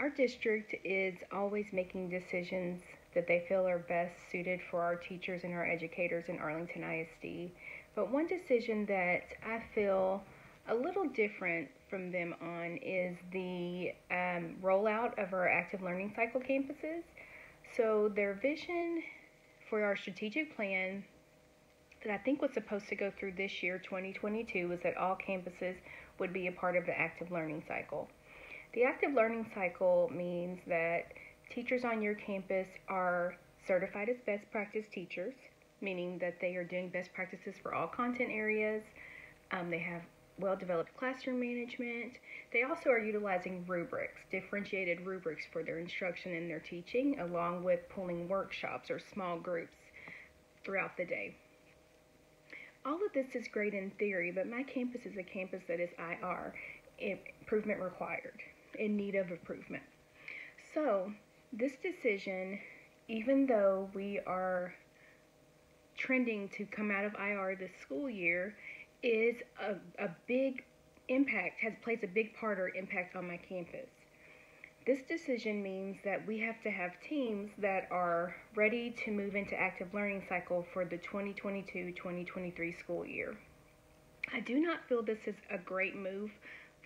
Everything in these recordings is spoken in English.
our district is always making decisions that they feel are best suited for our teachers and our educators in Arlington ISD. But one decision that I feel a little different from them on is the um, rollout of our active learning cycle campuses. So, their vision for our strategic plan that I think was supposed to go through this year, 2022, was that all campuses would be a part of the active learning cycle. The active learning cycle means that teachers on your campus are certified as best practice teachers, meaning that they are doing best practices for all content areas. Um, they have well developed classroom management. They also are utilizing rubrics, differentiated rubrics for their instruction and their teaching, along with pulling workshops or small groups throughout the day. All of this is great in theory, but my campus is a campus that is IR, improvement required, in need of improvement. So, this decision, even though we are trending to come out of IR this school year, is a, a big impact, has plays a big part or impact on my campus. This decision means that we have to have teams that are ready to move into active learning cycle for the 2022-2023 school year. I do not feel this is a great move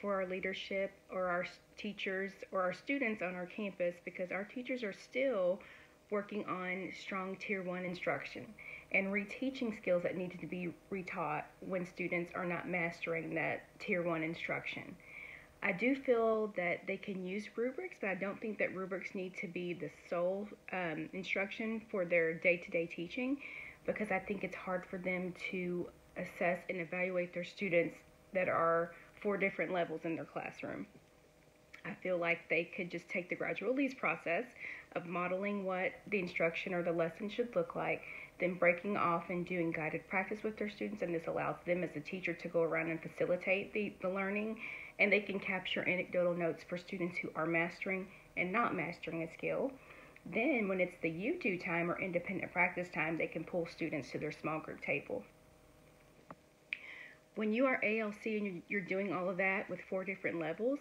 for our leadership or our teachers or our students on our campus because our teachers are still working on strong tier 1 instruction and reteaching skills that need to be retaught when students are not mastering that tier one instruction. I do feel that they can use rubrics, but I don't think that rubrics need to be the sole um, instruction for their day to day teaching because I think it's hard for them to assess and evaluate their students that are four different levels in their classroom. I feel like they could just take the gradual release process of modeling what the instruction or the lesson should look like then breaking off and doing guided practice with their students, and this allows them as a teacher to go around and facilitate the, the learning, and they can capture anecdotal notes for students who are mastering and not mastering a skill. Then, when it's the you do time or independent practice time, they can pull students to their small group table. When you are ALC and you're doing all of that with four different levels,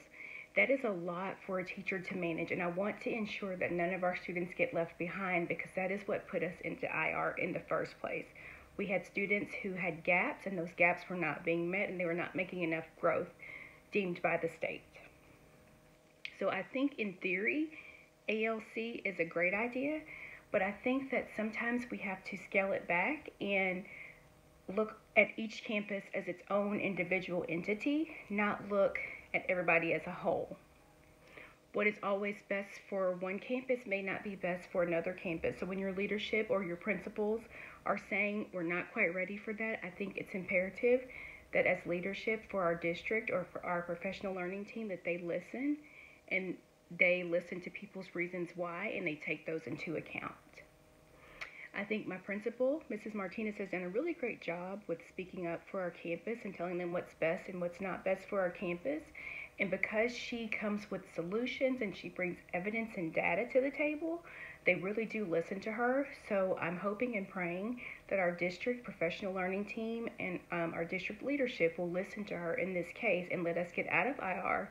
that is a lot for a teacher to manage and I want to ensure that none of our students get left behind because that is what put us into IR in the first place. We had students who had gaps and those gaps were not being met and they were not making enough growth deemed by the state. So I think in theory, ALC is a great idea, but I think that sometimes we have to scale it back and look at each campus as its own individual entity, not look at everybody as a whole. What is always best for one campus may not be best for another campus. So when your leadership or your principals are saying we're not quite ready for that, I think it's imperative that as leadership for our district or for our professional learning team that they listen and they listen to people's reasons why and they take those into account. I think my principal, Mrs. Martinez, has done a really great job with speaking up for our campus and telling them what's best and what's not best for our campus. And because she comes with solutions and she brings evidence and data to the table, they really do listen to her. So I'm hoping and praying that our district professional learning team and um, our district leadership will listen to her in this case and let us get out of IR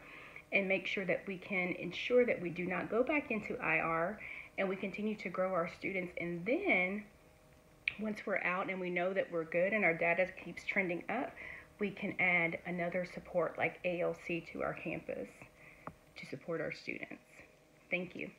and make sure that we can ensure that we do not go back into IR and we continue to grow our students. And then once we're out and we know that we're good and our data keeps trending up, we can add another support like ALC to our campus to support our students. Thank you.